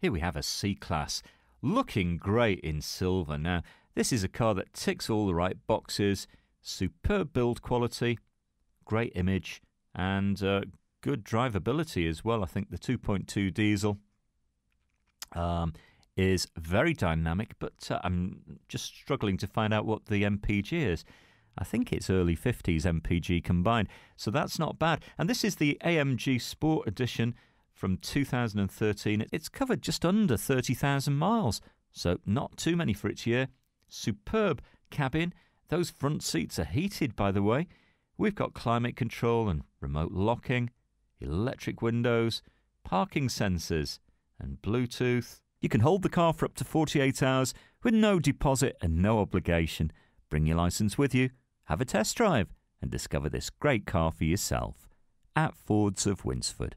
Here we have a C Class, looking great in silver. Now, this is a car that ticks all the right boxes superb build quality, great image, and uh, good drivability as well. I think the 2.2 diesel um, is very dynamic, but uh, I'm just struggling to find out what the MPG is. I think it's early 50s MPG combined, so that's not bad. And this is the AMG Sport Edition from 2013. It's covered just under 30,000 miles, so not too many for its year. Superb cabin. Those front seats are heated, by the way. We've got climate control and remote locking, electric windows, parking sensors, and Bluetooth. You can hold the car for up to 48 hours with no deposit and no obligation. Bring your license with you, have a test drive, and discover this great car for yourself at Fords of Winsford.